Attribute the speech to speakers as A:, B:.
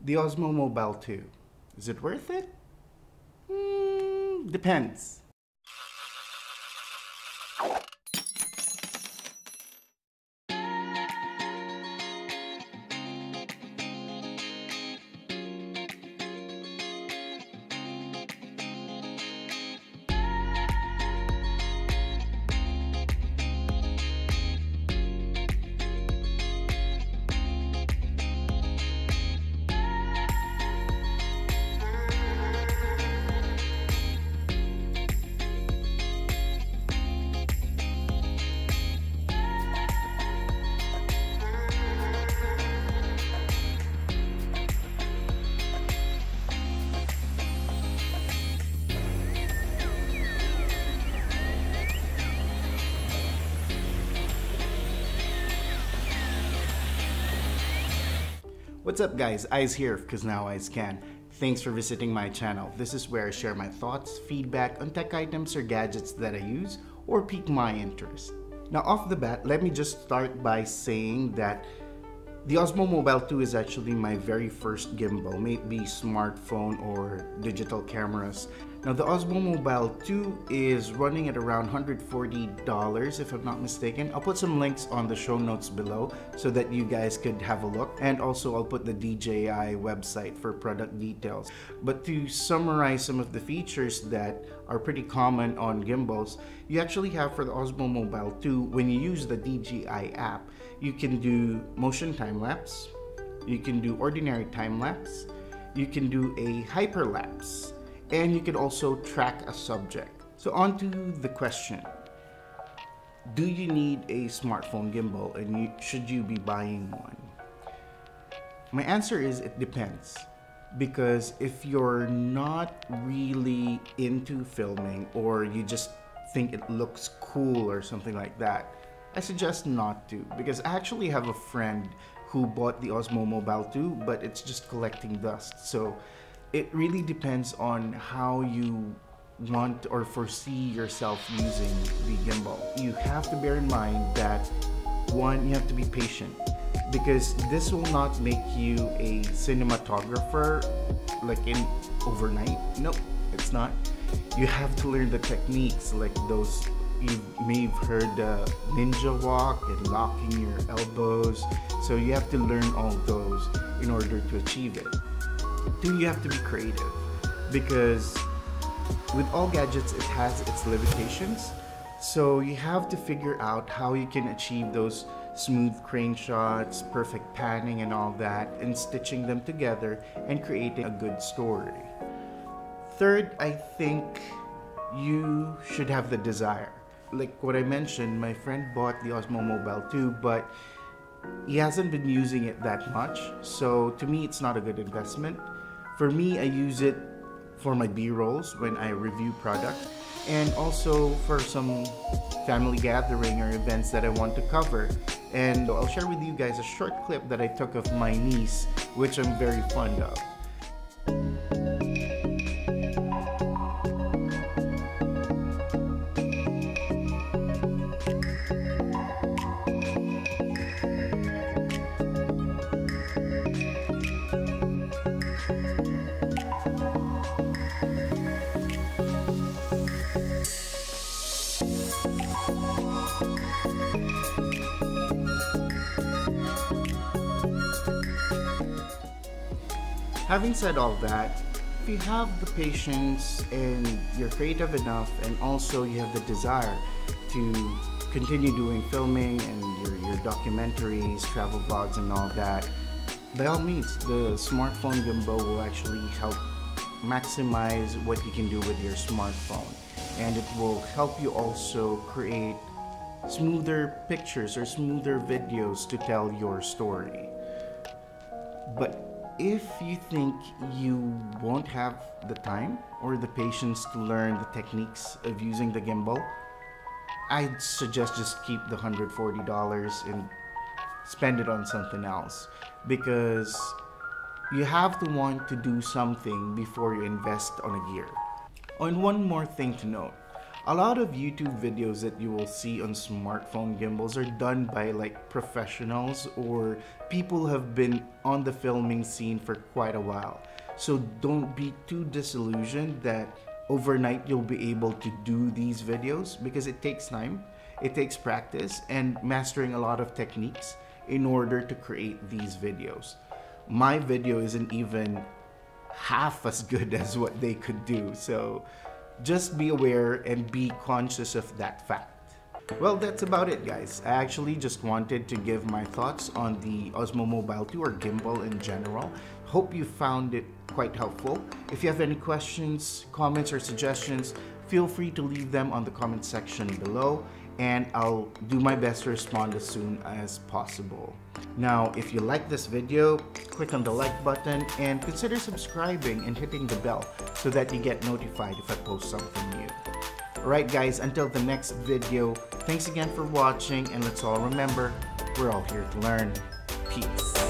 A: The Osmo Mobile 2. Is it worth it? Mm, depends. What's up guys, EiZ here because now EiZ can. Thanks for visiting my channel. This is where I share my thoughts, feedback on tech items or gadgets that I use or pique my interest. Now off the bat, let me just start by saying that the Osmo Mobile 2 is actually my very first gimbal, may it be smartphone or digital cameras. Now the Osmo Mobile 2 is running at around $140 if I'm not mistaken. I'll put some links on the show notes below so that you guys could have a look and also I'll put the DJI website for product details. But to summarize some of the features that are pretty common on gimbals, you actually have for the Osmo Mobile 2 when you use the DJI app, you can do motion time lapse, you can do ordinary time lapse, you can do a hyperlapse and you can also track a subject. So on to the question. Do you need a smartphone gimbal and you, should you be buying one? My answer is it depends. Because if you're not really into filming or you just think it looks cool or something like that, I suggest not to. Because I actually have a friend who bought the Osmo Mobile 2, but it's just collecting dust. So it really depends on how you want or foresee yourself using the gimbal. You have to bear in mind that one, you have to be patient because this will not make you a cinematographer like in overnight. Nope, it's not. You have to learn the techniques like those you may have heard the ninja walk and locking your elbows. So you have to learn all those in order to achieve it. Do you have to be creative because with all gadgets it has its limitations. So you have to figure out how you can achieve those smooth crane shots perfect panning and all that and stitching them together and creating a good story. Third i think you should have the desire like what i mentioned my friend bought the osmo mobile 2 but he hasn't been using it that much so to me it's not a good investment for me, I use it for my B-rolls when I review product and also for some family gathering or events that I want to cover. And I'll share with you guys a short clip that I took of my niece, which I'm very fond of. Having said all that, if you have the patience and you're creative enough and also you have the desire to continue doing filming and your, your documentaries, travel vlogs and all that, by all means, the smartphone gimbal will actually help maximize what you can do with your smartphone. And it will help you also create smoother pictures or smoother videos to tell your story. But if you think you won't have the time or the patience to learn the techniques of using the gimbal, I'd suggest just keep the $140 and spend it on something else because you have to want to do something before you invest on a gear. Oh, and one more thing to note. A lot of YouTube videos that you will see on smartphone gimbals are done by like professionals or people who have been on the filming scene for quite a while. So don't be too disillusioned that overnight you'll be able to do these videos because it takes time, it takes practice and mastering a lot of techniques in order to create these videos. My video isn't even half as good as what they could do. So just be aware and be conscious of that fact. Well, that's about it guys. I actually just wanted to give my thoughts on the Osmo Mobile 2 or gimbal in general. Hope you found it quite helpful. If you have any questions, comments, or suggestions, feel free to leave them on the comment section below and I'll do my best to respond as soon as possible. Now, if you like this video, click on the like button and consider subscribing and hitting the bell so that you get notified if I post something new. Alright guys, until the next video, thanks again for watching and let's all remember, we're all here to learn. Peace.